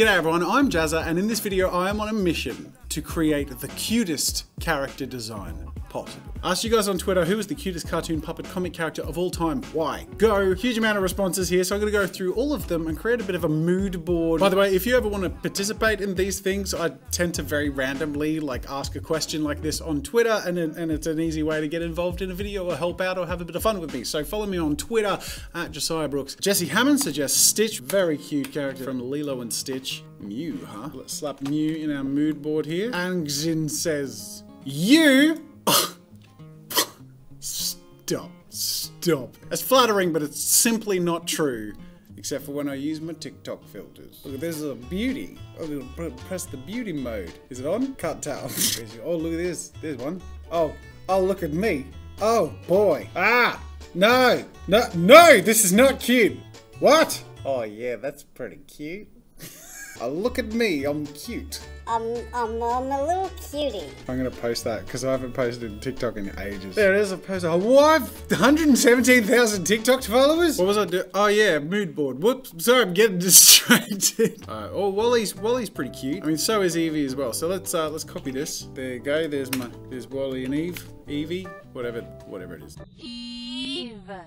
G'day everyone, I'm Jazza and in this video I am on a mission to create the cutest character design possible. Asked you guys on Twitter who was the cutest cartoon puppet comic character of all time. Why? Go. Huge amount of responses here, so I'm gonna go through all of them and create a bit of a mood board. By the way, if you ever want to participate in these things, I tend to very randomly like ask a question like this on Twitter, and, and it's an easy way to get involved in a video or help out or have a bit of fun with me. So follow me on Twitter at Josiah Brooks. Jesse Hammond suggests Stitch, very cute character from Lilo and Stitch. Mew, huh? Let's slap Mew in our mood board here. Angzin says, you Stop. Stop. It's flattering, but it's simply not true. Except for when I use my TikTok filters. Look, there's a beauty. Oh, press the beauty mode. Is it on? Can't tell. oh, look at this. There's one. Oh, oh, look at me. Oh, boy. Ah! No! No, no! This is not cute! What? Oh, yeah, that's pretty cute. Oh, look at me. I'm cute. I'm, I'm, I'm a little cutie. I'm gonna post that because I haven't posted in TikTok in ages. There it is. I posted. Oh, what? 117,000 TikTok followers. What was I doing? Oh yeah, mood board. Whoops. Sorry, I'm getting distracted. Alright. Oh, WALL-E's WALL-E's pretty cute. I mean, so is Evie as well. So let's uh, let's copy this. There you go. There's my there's WALL-E and Eve. Evie, whatever whatever it is.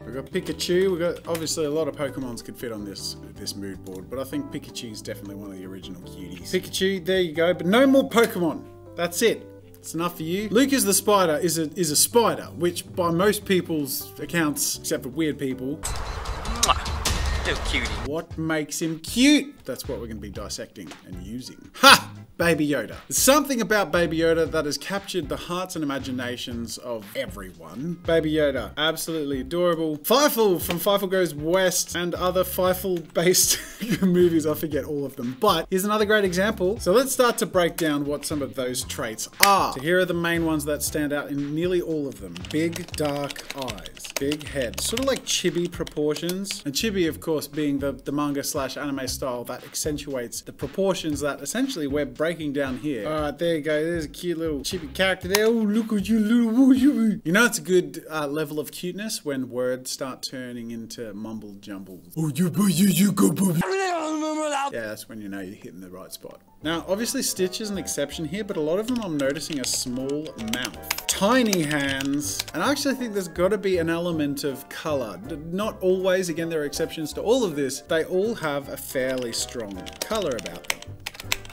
We've got Pikachu. We've got obviously a lot of Pokemons could fit on this this mood board, but I think Pikachu is definitely one of the original cuties. Pikachu, there you go. But no more Pokemon. That's it. It's enough for you. Lucas the Spider is a is a spider, which by most people's accounts, except for weird people, Little cutie. what makes him cute? That's what we're going to be dissecting and using. Ha! Baby Yoda. Something about Baby Yoda that has captured the hearts and imaginations of everyone. Baby Yoda, absolutely adorable. Fievel from Fievel Goes West and other Fievel based movies, I forget all of them. But here's another great example. So let's start to break down what some of those traits are. So here are the main ones that stand out in nearly all of them. Big, dark eyes. Big head. Sort of like chibi proportions. And chibi, of course, being the, the manga slash anime style that accentuates the proportions that essentially we're breaking down here. All right, there you go. There's a cute little chibi character there. Oh, look at you, little You know, it's a good uh, level of cuteness when words start turning into mumble jumbles. Oh, you, you, you go, Yeah, that's when you know you're hitting the right spot. Now, obviously Stitch is an exception here, but a lot of them I'm noticing a small mouth. Tiny hands, and I actually think there's got to be an element of color. Not always, again, there are exceptions to all of this. They all have a fairly strong color about them.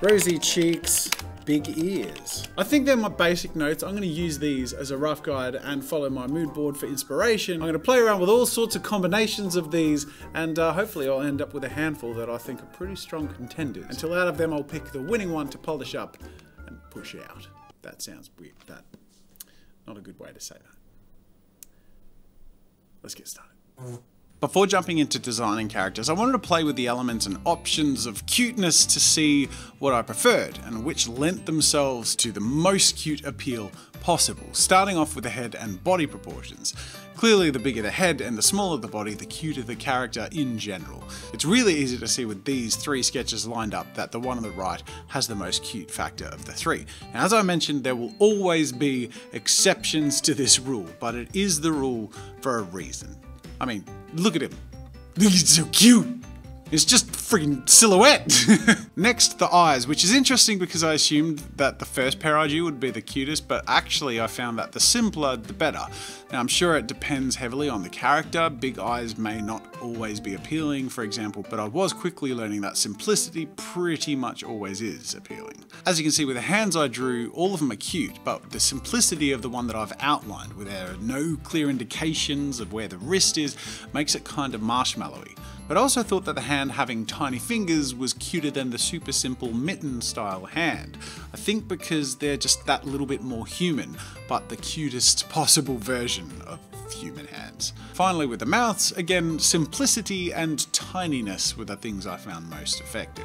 Rosy cheeks, big ears. I think they're my basic notes. I'm going to use these as a rough guide and follow my mood board for inspiration. I'm going to play around with all sorts of combinations of these and uh, hopefully I'll end up with a handful that I think are pretty strong contenders. Until out of them I'll pick the winning one to polish up and push out. That sounds weird. That not a good way to say that. Let's get started. Before jumping into designing characters, I wanted to play with the elements and options of cuteness to see what I preferred and which lent themselves to the most cute appeal possible, starting off with the head and body proportions. Clearly, the bigger the head and the smaller the body, the cuter the character in general. It's really easy to see with these three sketches lined up that the one on the right has the most cute factor of the three. Now, as I mentioned, there will always be exceptions to this rule, but it is the rule for a reason. I mean, look at him. He's so cute. It's just freaking silhouette. Next, the eyes, which is interesting because I assumed that the first pair I drew would be the cutest, but actually I found that the simpler, the better. Now I'm sure it depends heavily on the character. Big eyes may not always be appealing, for example, but I was quickly learning that simplicity pretty much always is appealing. As you can see with the hands I drew, all of them are cute, but the simplicity of the one that I've outlined, where there are no clear indications of where the wrist is, makes it kind of marshmallowy. But I also thought that the hand having tiny fingers was cuter than the super simple mitten style hand. I think because they're just that little bit more human, but the cutest possible version of human hands. Finally with the mouths, again simplicity and tininess were the things I found most effective.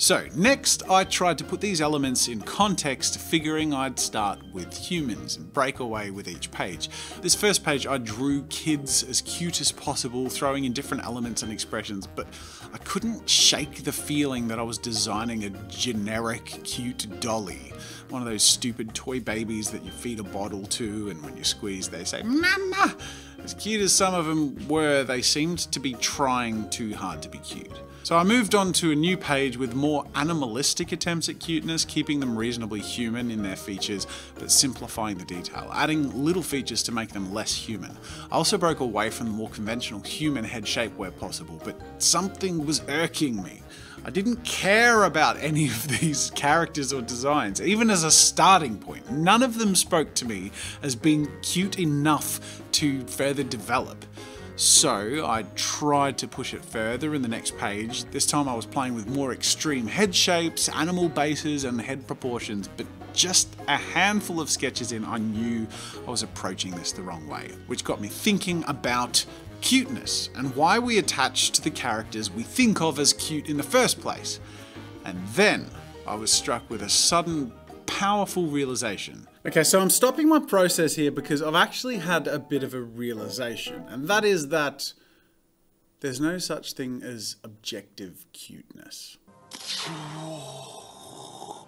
So next I tried to put these elements in context figuring I'd start with humans and break away with each page. This first page I drew kids as cute as possible throwing in different elements and expressions but I couldn't shake the feeling that I was designing a generic cute dolly. One of those stupid toy babies that you feed a bottle to and when you squeeze they say mama As cute as some of them were, they seemed to be trying too hard to be cute. So I moved on to a new page with more animalistic attempts at cuteness, keeping them reasonably human in their features, but simplifying the detail, adding little features to make them less human. I also broke away from the more conventional human head shape where possible, but something was irking me. I didn't care about any of these characters or designs, even as a starting point. None of them spoke to me as being cute enough to further develop. So I tried to push it further in the next page. This time I was playing with more extreme head shapes, animal bases, and head proportions, but just a handful of sketches in, I knew I was approaching this the wrong way, which got me thinking about cuteness and why we attach to the characters we think of as cute in the first place. And then I was struck with a sudden, powerful realization. Okay, so I'm stopping my process here because I've actually had a bit of a realization, and that is that there's no such thing as objective cuteness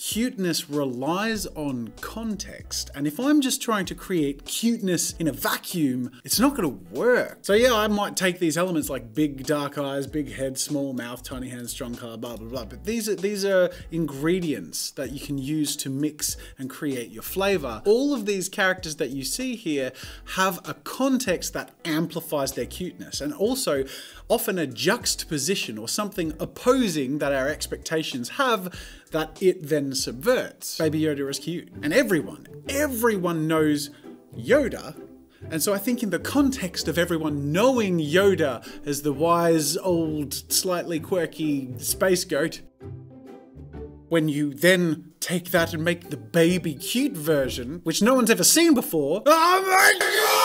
cuteness relies on context. And if I'm just trying to create cuteness in a vacuum, it's not gonna work. So yeah, I might take these elements like big dark eyes, big head, small mouth, tiny hands, strong car, blah, blah, blah. But these are, these are ingredients that you can use to mix and create your flavor. All of these characters that you see here have a context that amplifies their cuteness. And also, often a juxtaposition or something opposing that our expectations have that it then subverts. Baby hmm. Yoda is cute. And everyone, everyone knows Yoda. And so I think in the context of everyone knowing Yoda as the wise, old, slightly quirky space goat, when you then take that and make the baby cute version, which no one's ever seen before, oh my god!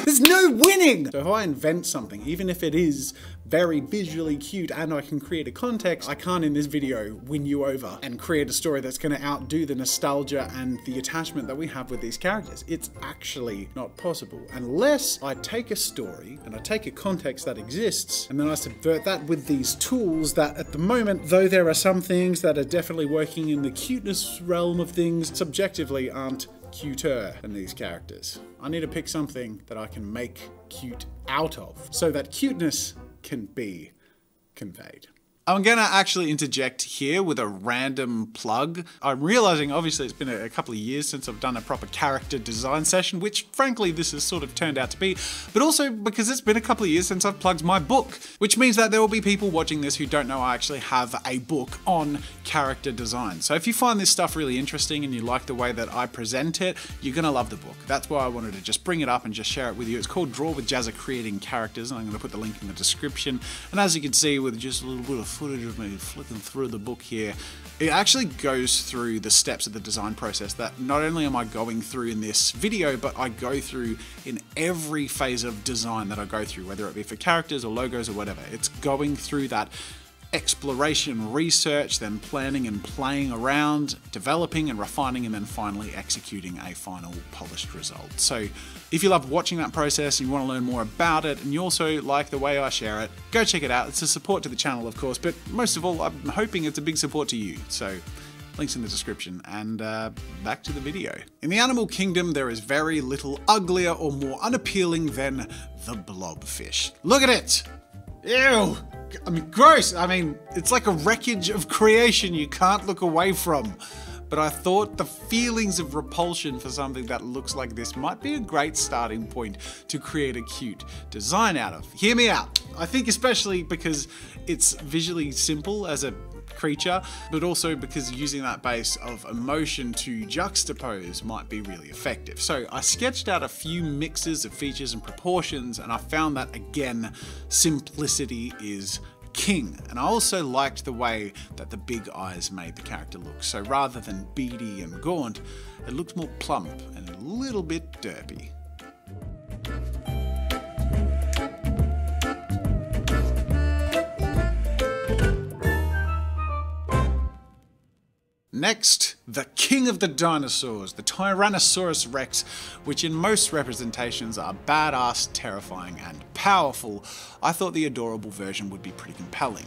There's no winning! So if I invent something, even if it is very visually cute and I can create a context, I can't in this video win you over and create a story that's going to outdo the nostalgia and the attachment that we have with these characters. It's actually not possible unless I take a story and I take a context that exists and then I subvert that with these tools that at the moment, though there are some things that are definitely working in the cuteness realm of things, subjectively aren't cuter than these characters. I need to pick something that I can make cute out of so that cuteness can be conveyed. I'm gonna actually interject here with a random plug. I'm realizing obviously it's been a, couple of years since I've done a proper character design session, which frankly this has sort of turned out to be, but also because it's been a couple of years since I've plugged my book, which means that there will be people watching this who don't know I actually have a book on character design. So if you find this stuff really interesting and you like the way that I present it, you're gonna love the book. That's why I wanted to just bring it up and just share it with you. It's called Draw with Jazza Creating Characters, and I'm gonna put the link in the description. And as you can see with just a little bit of footage of me flicking through the book here, it actually goes through the steps of the design process that not only am I going through in this video, but I go through in every phase of design that I go through, whether it be for characters or logos or whatever. It's going through that exploration, research, then planning and playing around, developing and refining, and then finally executing a final polished result. So, if you love watching that process and you want to learn more about it, and you also like the way I share it, go check it out. It's a support to the channel, of course, but most of all, I'm hoping it's a big support to you. So, links in the description, and uh, back to the video. In the animal kingdom, there is very little uglier or more unappealing than the blobfish. Look at it! Ew! I mean, gross. I mean, it's like a wreckage of creation you can't look away from. But I thought the feelings of repulsion for something that looks like this might be a great starting point to create a cute design out of. Hear me out. I think especially because it's visually simple as a creature, but also because using that base of emotion to juxtapose might be really effective. So I sketched out a few mixes of features and proportions, and I found that again, simplicity is king. And I also liked the way that the big eyes made the character look. So rather than beady and gaunt, it looked more plump and a little bit derpy. Next, the king of the dinosaurs, the Tyrannosaurus rex, which in most representations are badass, terrifying, and powerful. I thought the adorable version would be pretty compelling.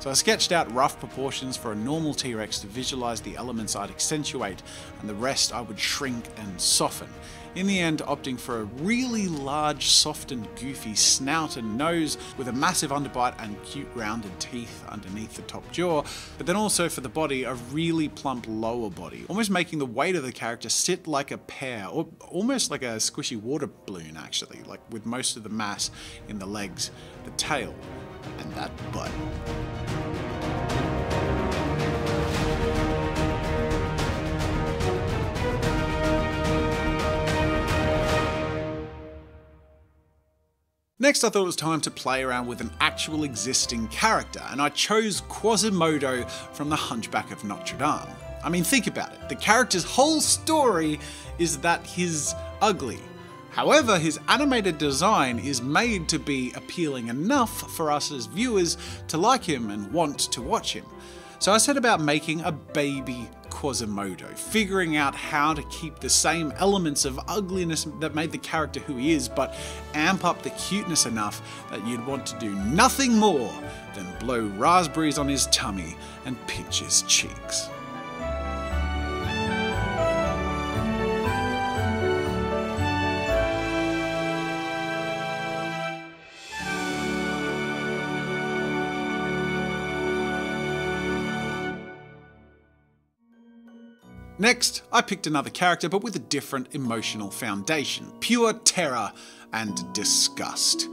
So I sketched out rough proportions for a normal T-Rex to visualize the elements I'd accentuate and the rest I would shrink and soften. In the end opting for a really large, soft and goofy snout and nose with a massive underbite and cute rounded teeth underneath the top jaw, but then also for the body, a really plump lower body, almost making the weight of the character sit like a pear, or almost like a squishy water balloon actually, like with most of the mass in the legs, the tail, and that butt. Next, I thought it was time to play around with an actual existing character, and I chose Quasimodo from The Hunchback of Notre Dame. I mean, think about it. The character's whole story is that he's ugly. However, his animated design is made to be appealing enough for us as viewers to like him and want to watch him. So I set about making a baby Quasimodo, figuring out how to keep the same elements of ugliness that made the character who he is, but amp up the cuteness enough that you'd want to do nothing more than blow raspberries on his tummy and pinch his cheeks. Next, I picked another character but with a different emotional foundation pure terror and disgust.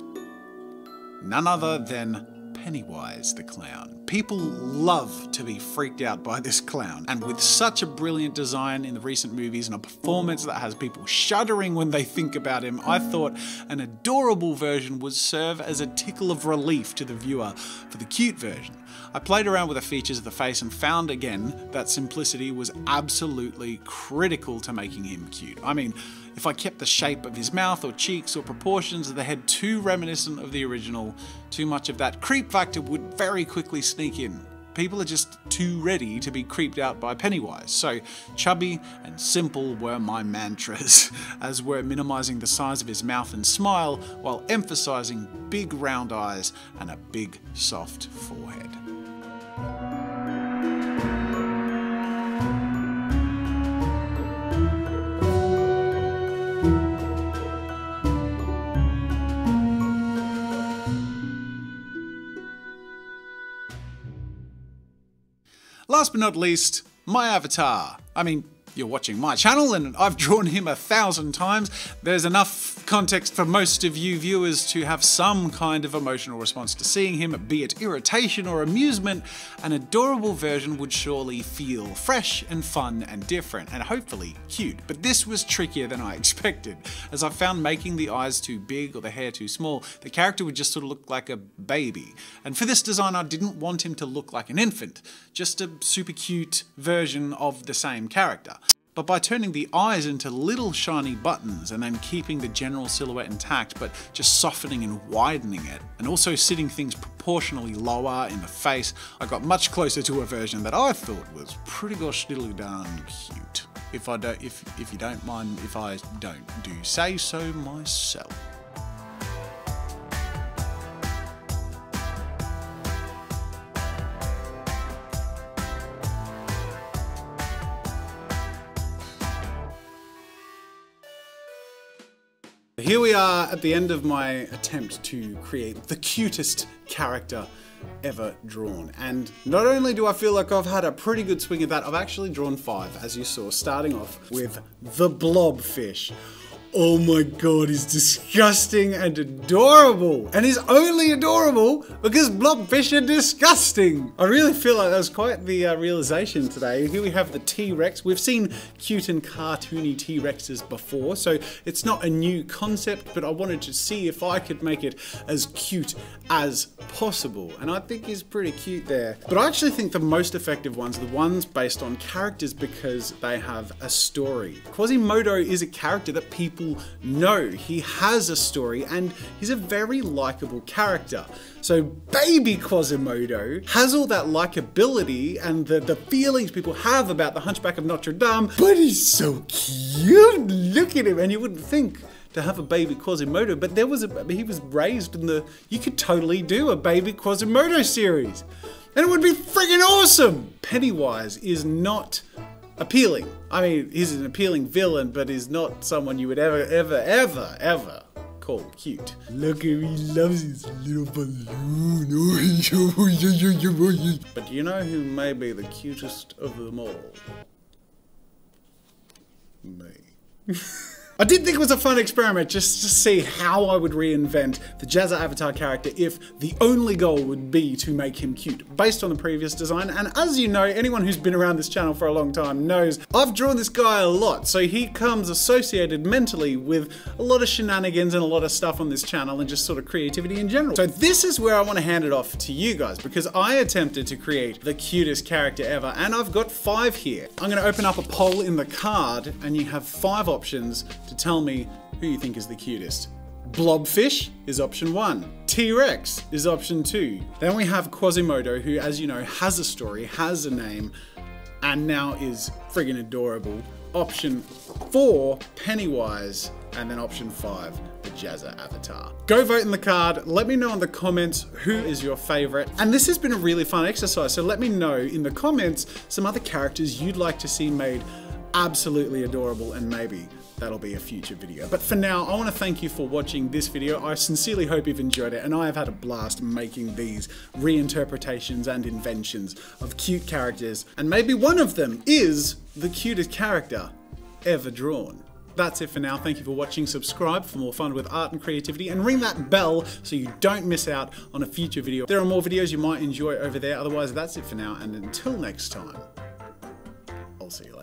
None other than Pennywise the Clown. People love to be freaked out by this clown, and with such a brilliant design in the recent movies and a performance that has people shuddering when they think about him, I thought an adorable version would serve as a tickle of relief to the viewer for the cute version. I played around with the features of the face and found again that simplicity was absolutely critical to making him cute. I mean, if I kept the shape of his mouth or cheeks or proportions of the head too reminiscent of the original, too much of that creep factor would very quickly sneak in. People are just too ready to be creeped out by Pennywise, so chubby and simple were my mantras, as were minimizing the size of his mouth and smile while emphasizing big round eyes and a big soft forehead. Last but not least, my avatar. I mean, you're watching my channel and I've drawn him a thousand times. There's enough context for most of you viewers to have some kind of emotional response to seeing him, be it irritation or amusement. An adorable version would surely feel fresh and fun and different and hopefully cute. But this was trickier than I expected, as I found making the eyes too big or the hair too small, the character would just sort of look like a baby. And for this design, I didn't want him to look like an infant, just a super cute version of the same character but by turning the eyes into little shiny buttons and then keeping the general silhouette intact but just softening and widening it, and also sitting things proportionally lower in the face, I got much closer to a version that I thought was pretty gosh diddly darn cute. If I don't, if if you don't mind, if I don't do say so myself. Here we are at the end of my attempt to create the cutest character ever drawn. And not only do I feel like I've had a pretty good swing at that, I've actually drawn five, as you saw, starting off with the blobfish. Oh my god, he's disgusting and adorable. And he's only adorable because blobfish are disgusting. I really feel like that was quite the uh, realization today. Here we have the T-Rex. We've seen cute and cartoony T-Rexes before, so it's not a new concept, but I wanted to see if I could make it as cute as possible. And I think he's pretty cute there. But I actually think the most effective ones are the ones based on characters because they have a story. Quasimodo is a character that people people know he has a story and he's a very likable character. So baby Quasimodo has all that likability and the, the feelings people have about the Hunchback of Notre Dame, but he's so cute. Look at him, and you wouldn't think to have a baby Quasimodo, but there was a he was raised in the you could totally do a baby Quasimodo series. And it would be freaking awesome! Pennywise is not appealing. I mean, he's an appealing villain, but he's not someone you would ever, ever, ever, ever call cute. Look at he loves his little balloon. Oh, but do you know who may be the cutest of them all? Me. I did think it was a fun experiment just to see how I would reinvent the Jazza Avatar character if the only goal would be to make him cute, based on the previous design. And as you know, anyone who's been around this channel for a long time knows I've drawn this guy a lot, so he comes associated mentally with a lot of shenanigans and a lot of stuff on this channel and just sort of creativity in general. So this is where I want to hand it off to you guys because I attempted to create the cutest character ever and I've got five here. I'm going to open up a poll in the card and you have five options to tell me who you think is the cutest. Blobfish is option one. T-Rex is option two. Then we have Quasimodo, who, as you know, has a story, has a name, and now is friggin' adorable. Option four, Pennywise, and then option five, the Jazza Avatar. Go vote in the card. Let me know in the comments who is your favorite. And this has been a really fun exercise, so let me know in the comments some other characters you'd like to see made absolutely adorable and maybe that'll be a future video. But for now, I want to thank you for watching this video. I sincerely hope you've enjoyed it and I have had a blast making these reinterpretations and inventions of cute characters and maybe one of them is the cutest character ever drawn. That's it for now. Thank you for watching. Subscribe for more fun with art and creativity and ring that bell so you don't miss out on a future video. There are more videos you might enjoy over there. Otherwise, that's it for now. And until next time, I'll see you later.